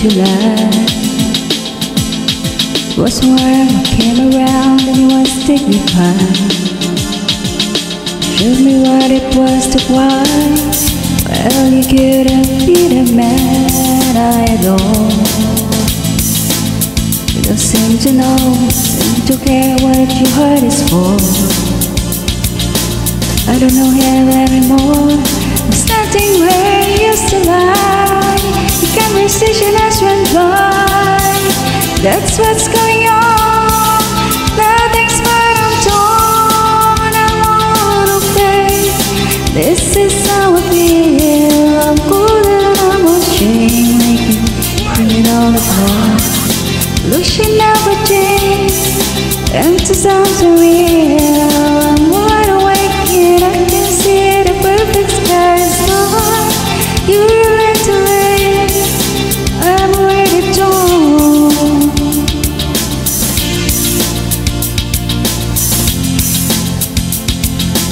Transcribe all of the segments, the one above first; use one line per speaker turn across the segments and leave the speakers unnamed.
July was warm, I came around and it was dignified. Showed me what it was to want Well, you couldn't be the man I adore. You don't seem to know, seem to care what your heart is for. I don't know him anymore. I'm standing where used to lie. The conversation has run by That's what's going on. Nothing's but I'm torn I wanna play This is how I feel. I'm cool and I'm ashamed Making clean all she never changed Empty sounds are real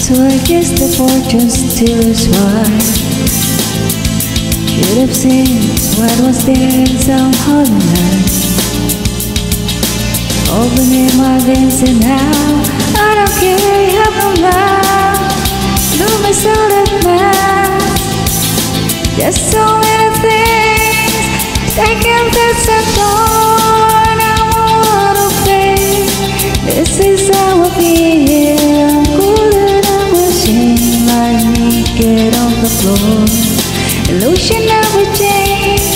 So I guess the fortune still is wide. Should have seen what was there in some hollow night Opening my veins and now I don't care, I have no love. Do myself that mask Just so many things I can't accept on me, on the floor. Illusion never change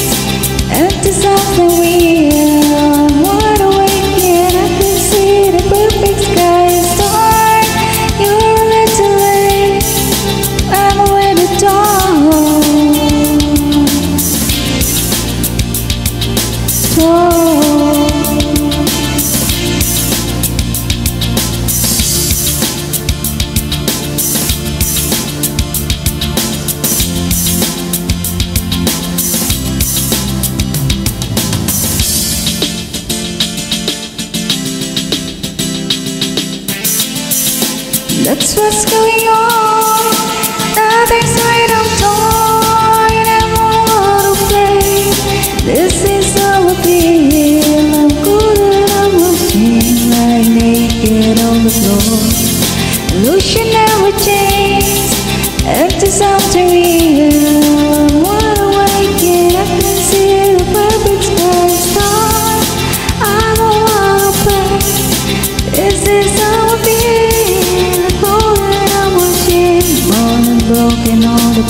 Empty something real. I'm wide awake and I can see the perfect sky? Start, you're a little late I'm already dawn Dawn That's what's going on. Nothing's right, I'm torn. I wanna play. This is how I feel. I'm good and I'm ashamed. Like naked on the floor. Illusion